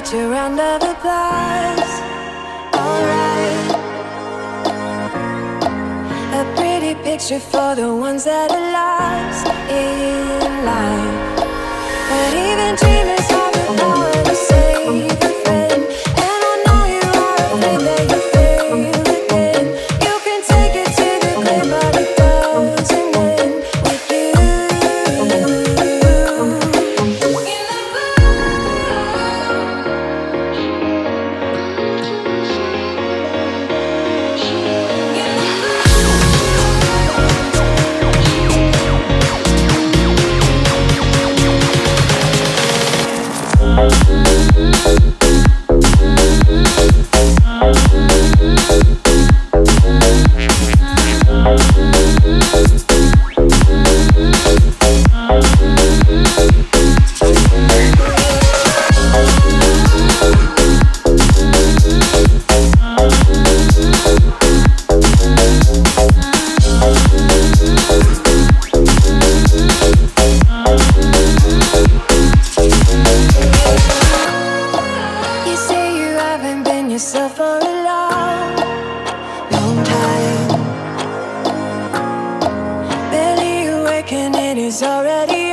get round of applause. Alright. A pretty picture for the ones that are lost in life. You haven't been yourself for a long, time. Barely awake and it is already.